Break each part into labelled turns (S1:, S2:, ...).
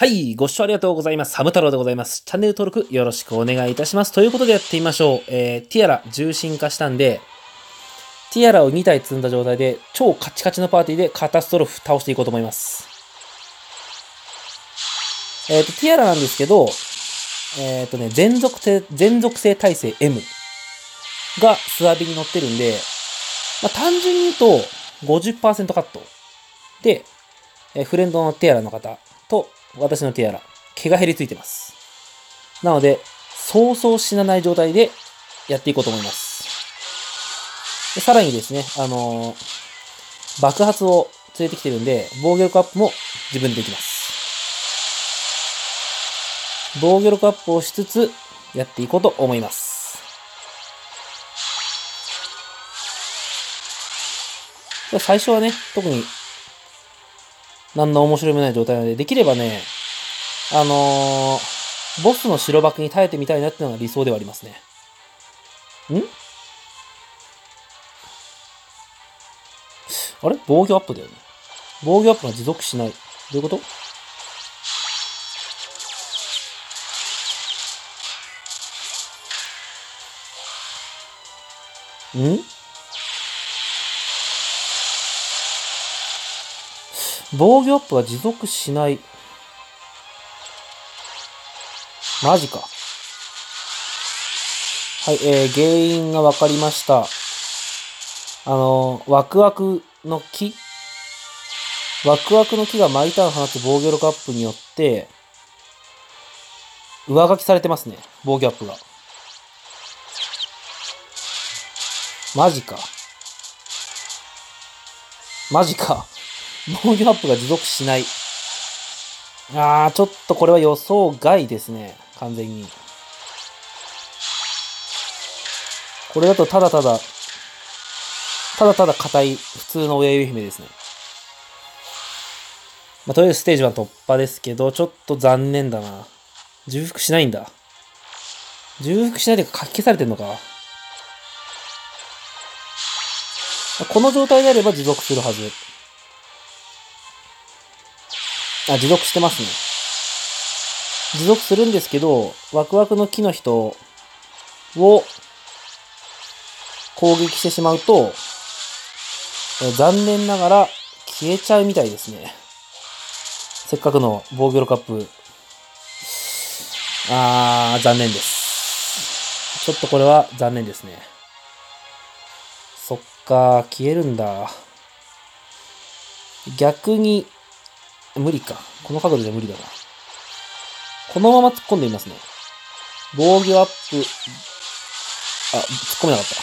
S1: はい、ご視聴ありがとうございます。サム太郎でございます。チャンネル登録よろしくお願いいたします。ということでやってみましょう。えー、ティアラ重心化したんで、ティアラを2体積んだ状態で、超カチカチのパーティーでカタストロフ倒していこうと思います。えっ、と、ティアラなんですけど、えっ、とね、全属性、全属性耐性 M がスワビに乗ってるんで、まあ、単純に言うと50%カット。で、えーフレンドのティアラの方と私のティアラ、毛が減りついてます。なので、そうそう死なない状態でやっていこうと思います。でさらにですね、あのー爆発を連れてきてるんで、防御力アップも自分でできます。防御力アップをしつつ、やっていこうと思います。最初はね、特に何の面白みもない状態なので、できればね、あのーボスの白幕に耐えてみたいなっていうのが理想ではありますね。ん？あれ？防御アップだよね。防御アップが持続しない。どういうこと？ん？防御アップが持続しない。マジか。はい、えー、原因がわかりました。あのー、ワクワクの木ワクワクの木が毎ターン放つ防御力アップによって、上書きされてますね。防御アップが。マジか。マジか。防御アップが持続しない。あー、ちょっとこれは予想外ですね。完全に。これだとただただ、ただただ硬い普通の親指姫ですね。まあ、とりあえずステージは突破ですけど、ちょっと残念だな。重複しないんだ。重複しないで書き消されてんのか。この状態であれば持続するはず。あ、持続してますね。持続するんですけど、ワクワクの木の人を攻撃してしまうと、え残念ながら消えちゃうみたいですね。せっかくの防御力アップ。あー、残念です。ちょっとこれは残念ですね。そっか、消えるんだ。逆に、無理か。この角度じゃ無理だな。このまま突っ込んでみますね。防御アップ、あ、突っ込めなかった。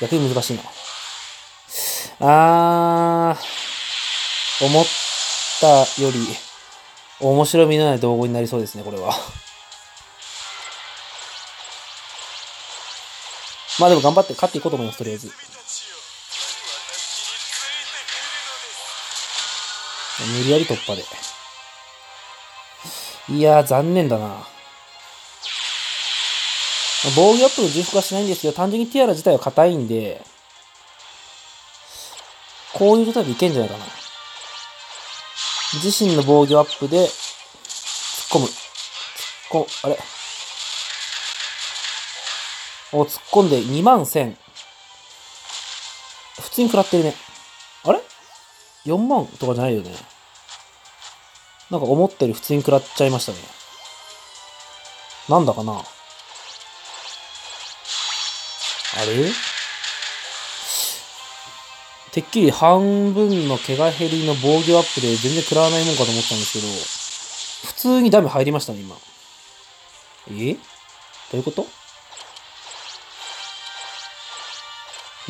S1: 逆に難しいな。あー、思ったより、面白みのない道具になりそうですね、これは。まあでも頑張って勝っていこうと思います、とりあえず。無理やり突破で。いやー、残念だな。防御アップの重複はしないんですけど、単純にティアラ自体は硬いんで、こういう状態でいけんじゃないかな。自身の防御アップで、突っ込む。突っ込、あれお、突っ込んで2万1000。普通に食らってるね。あれ？?4 万とかじゃないよね。なんか思ったより普通に食らっちゃいましたね。なんだかなあれ？てっきり半分の怪我減りの防御アップで全然食らわないもんかと思ったんですけど、普通にダメ入りましたね、今。え？どういうこと？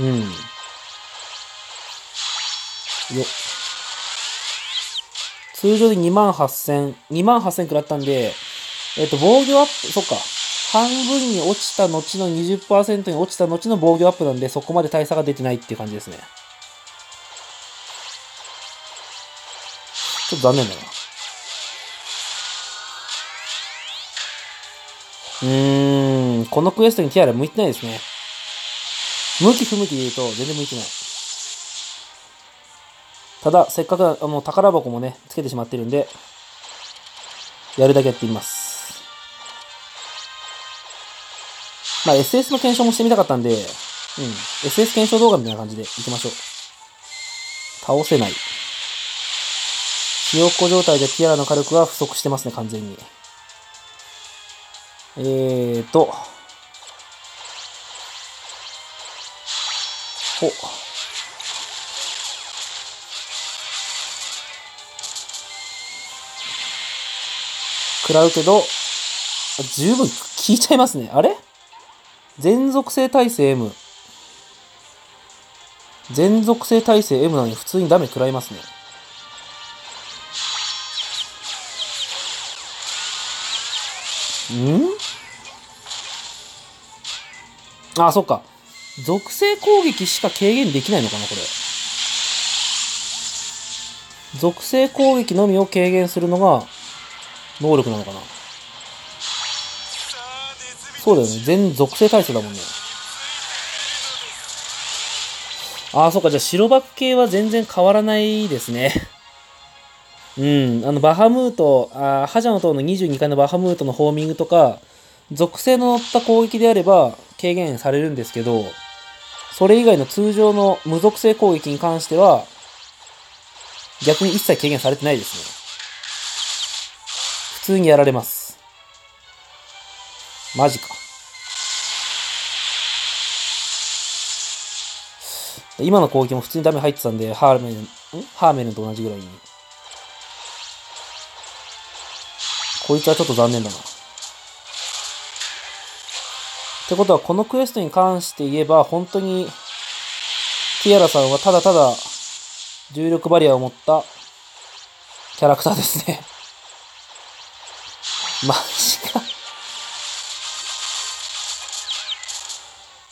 S1: うん。よ。通常で2万8000、2万8000食らったんで、えっ、と、防御アップ、そっか。半分に落ちた後の20%に落ちた後の防御アップなんで、そこまで大差が出てないっていう感じですね。ちょっと残念だな。うーん、このクエストにティアラ向いてないですね。向き不向きで言うと全然向いてない。ただ、せっかくあの宝箱もね、つけてしまってるんで、やるだけやってみます。まあ SS の検証もしてみたかったんで、うん。SS 検証動画みたいな感じでいきましょう。倒せない。ひよっこ状態でティアラの火力は不足してますね、完全に。えーと。ほ。食らうけど、十分効いちゃいますね。あれ？全属性耐性 M。全属性耐性 M なのに普通にダメ食らいますね。ん？あ、そっか。属性攻撃しか軽減できないのかな、これ。属性攻撃のみを軽減するのが能力なのかな？そうだよね。全属性耐性だもんね。ああ、そっか。じゃあ白バック系は全然変わらないですね。うん。あの、バハムート、あハジャの塔の22回のバハムートのホーミングとか、属性の乗った攻撃であれば軽減されるんですけど、それ以外の通常の無属性攻撃に関しては、逆に一切軽減されてないですね。通にやられます。マジか。今の攻撃も普通にダメ入ってたんで、ハーメルン、ん？ハーメルンと同じぐらいに。こいつはちょっと残念だな。ってことは、このクエストに関して言えば、本当に、ティアラさんはただただ、重力バリアを持った、キャラクターですね。マジか。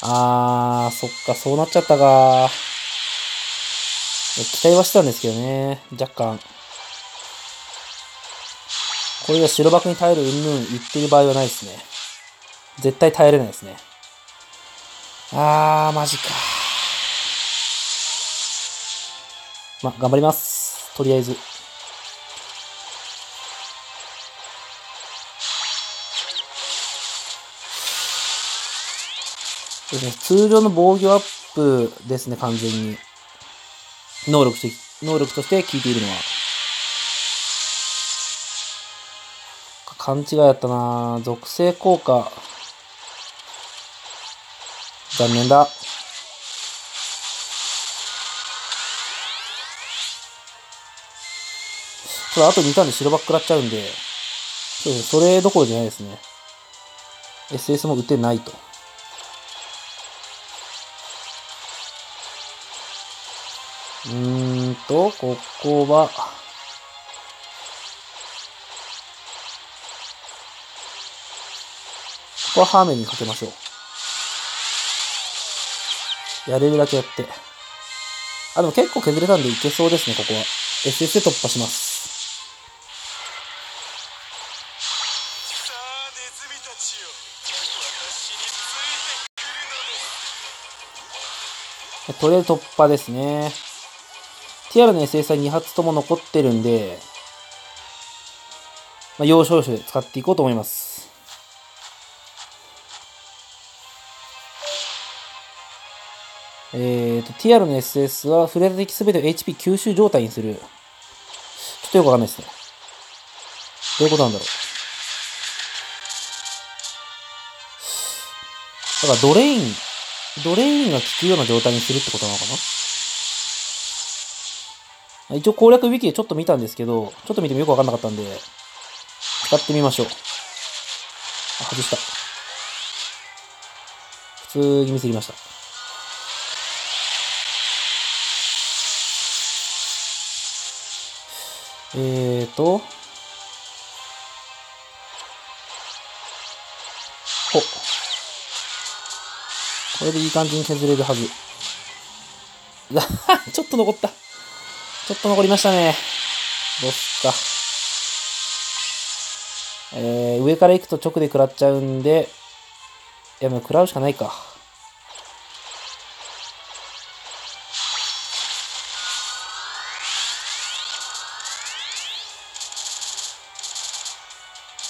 S1: あー、そっか、そうなっちゃったか。期待はしてたんですけどね、若干。これが白幕に耐えるうんぬん言ってる場合はないですね。絶対耐えれないですね。あー、マジか。ま、頑張ります。とりあえず。通常の防御アップですね、完全に。能力して、能力として効いているのは。勘違いやったな属性効果。残念だ。ただ、あと2ターンで白バック食らっちゃうんで、そうですね、それどころじゃないですね。SS も打てないと。うーんと、ここは、ここはハーメンにかけましょう。やれるだけやって。あ、でも結構削れたんでいけそうですね、ここは。SS で突破します。とりあえず突破ですね。ティアラの SS は2発とも残ってるんで、まあ、要所要所で使っていこうと思います。えーと、ティアラの SS は触れた敵すべてを HP 吸収状態にする。ちょっとよくわかんないですね。どういうことなんだろう。だからドレイン、ドレインが効くような状態にするってことなのかな一応攻略ウィキでちょっと見たんですけど、ちょっと見てもよくわかんなかったんで、使ってみましょう。あ、外した。普通にミスりました。えーと、ほ。これでいい感じに削れるはず。ちょっと残った。ちょっと残りましたね。どうすか。えー、上から行くと直で食らっちゃうんで、いや、もう食らうしかないか。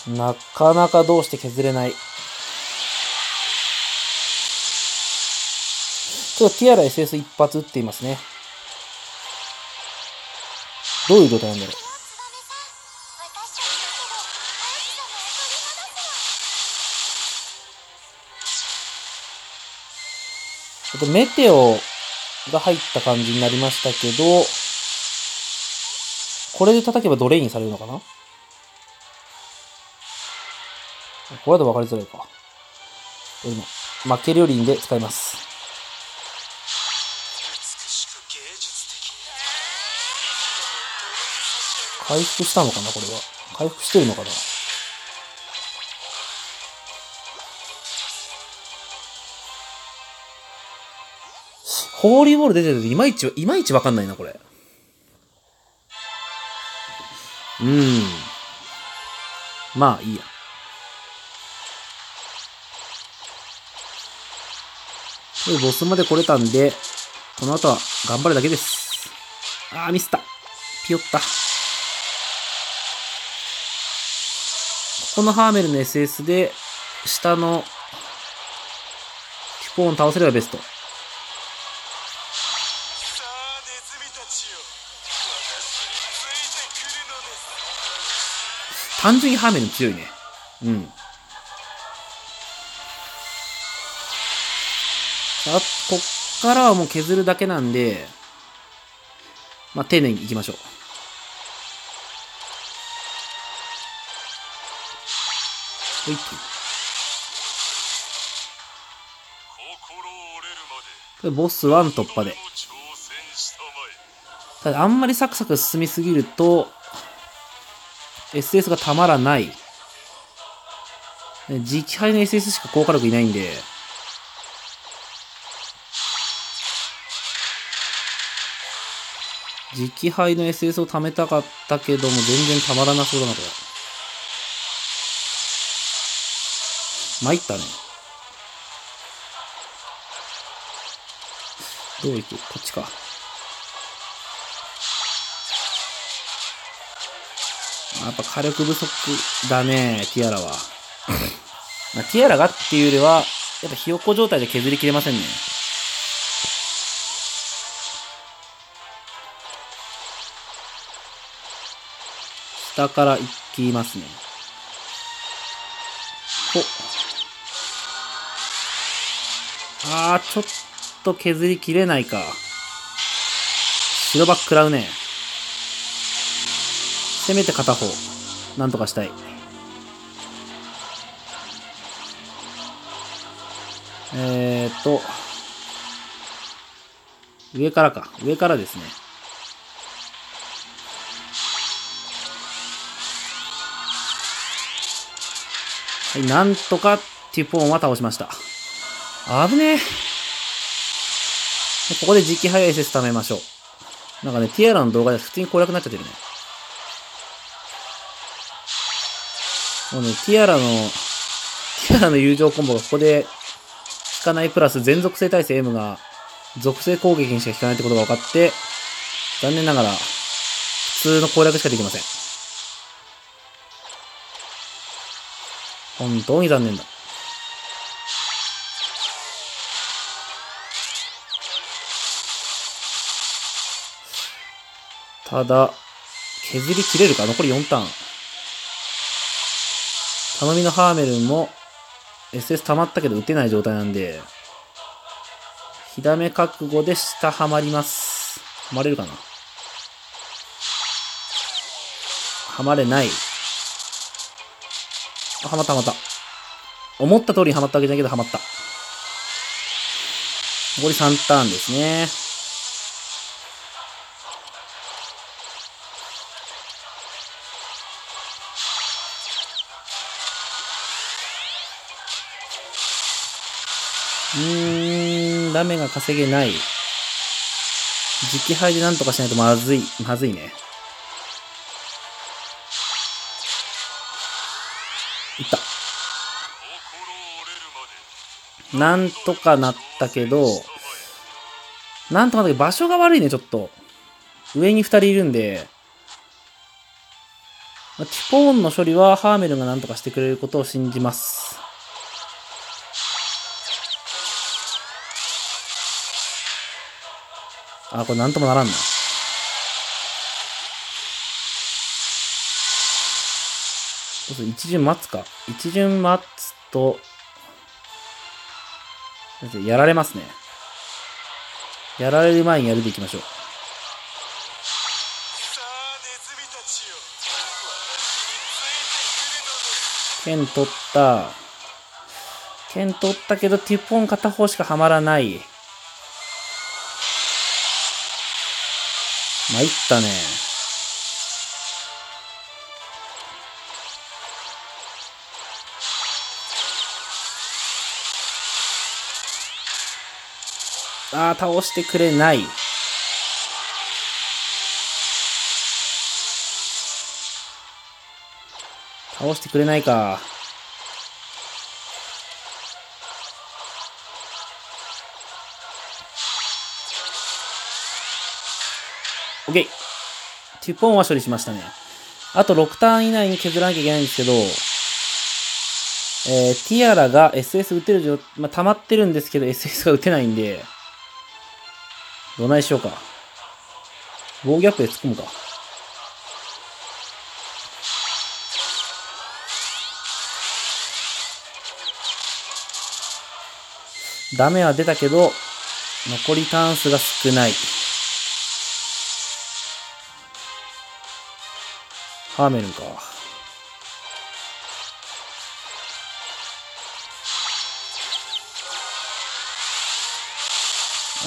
S1: なかなかどうして削れない。ちょっとティアラ SS 一発撃っていますね。どういう状態なんだろう？ちょっとメテオが入った感じになりましたけど、これで叩けばドレインされるのかな？これだと分かりづらいか。負けるよりで使います。回復したのかなこれは。回復してるのかなホーリーボール出てる、いまいち、いまいちわかんないな、これ。うーん。まあ、いいや。で、ボスまで来れたんで、この後は頑張るだけです。あー、ミスった。ピヨった。このハーメルの SS で、下の、ティポーン倒せればベスト。単純にハーメル強いね。うん。あ、こっからはもう削るだけなんで、まあ、丁寧に行きましょう。ほいこれボス1突破で。
S2: た
S1: だあんまりサクサク進みすぎると、SS がたまらない。ね磁気配の SS しか効果力いないんで、磁気配の SS を貯めたかったけども、全然たまらなそうだな、これ。参ったね。どう行く？こっちか。やっぱ火力不足だね、ティアラは。まあ、ティアラがっていうよりは、やっぱひよっこ状態で削りきれませんね。下から行きますね。ほあー、ちょっと削りきれないか。白バック食らうね。せめて片方、なんとかしたい。えーっと、上からか。上からですね。はい、なんとかティポーンは倒しました。危ねえ。ここで磁気速い SS 貯めましょう。なんかね、ティアラの動画で普通に攻略になっちゃってるね。もうね、ティアラの、ティアラの友情コンボがここで効かないプラス全属性耐性 M が属性攻撃にしか効かないってことが分かって、残念ながら普通の攻略しかできません。本当に残念だ。ただ、削り切れるか？残り4ターン。頼みのハーメルンも SS 溜まったけど打てない状態なんで、火ダメ覚悟で下はまります。はまれるかな？はまれない。あ、はまったはまった。思った通りにはまったわけじゃないけどはまった。残り3ターンですね。ダメが稼げない。磁気配でなんとかしないとまずい、まずいね。いった。なんとかなったけど、なんとかだけど場所が悪いね、ちょっと。上に二人いるんで、ティポーンの処理はハーメルンが何とかしてくれることを信じます。あ、これなんともならんな。そうそう一巡待つか。一巡待つと、やられますね。やられる前にやるでいきましょう。剣取った。剣取ったけど、ティポン片方しかはまらない。参ったね。ああ、倒してくれない。倒してくれないか。オッケー。テュポンは処理しましたね。あと6ターン以内に削らなきゃいけないんですけど、えー、ティアラが SS 打てる状、まあ、溜まってるんですけど SS が打てないんで、どないしようか。ウォーギャップで突っ込むか。ダメは出たけど、残りターン数が少ない。ハーメルンか。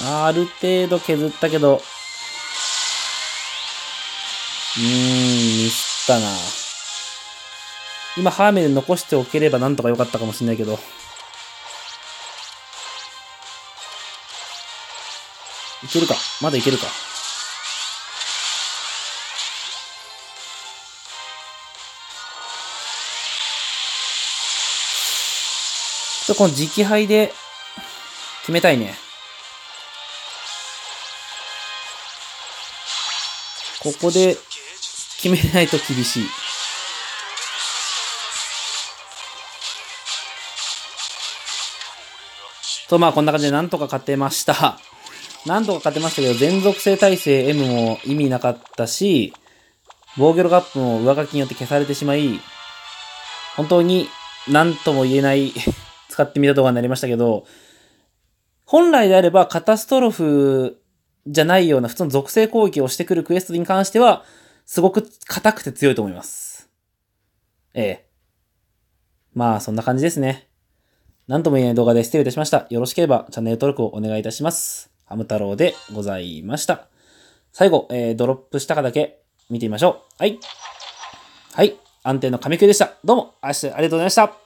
S1: ある程度削ったけど、うーん、ミスったな。今、ハーメル残しておければなんとか良かったかもしれないけど。いけるか？まだいけるか？ちょっとこの直杯で決めたいね。ここで決めないと厳しい。と、まあこんな感じでなんとか勝てました。なんとか勝てましたけど、全属性耐性 M も意味なかったし、防御力アップも上書きによって消されてしまい、本当に何とも言えない使ってみた動画になりましたけど、本来であればカタストロフじゃないような普通の属性攻撃をしてくるクエストに関しては、すごく硬くて強いと思います。ええ。まあ、そんな感じですね。なんとも言えない動画で失礼いたしました。よろしければチャンネル登録をお願いいたします。ハム太郎でございました。最後、えードロップしたかだけ見てみましょう。はい。はい。安定の神食いでした。どうも、ありがとうございました。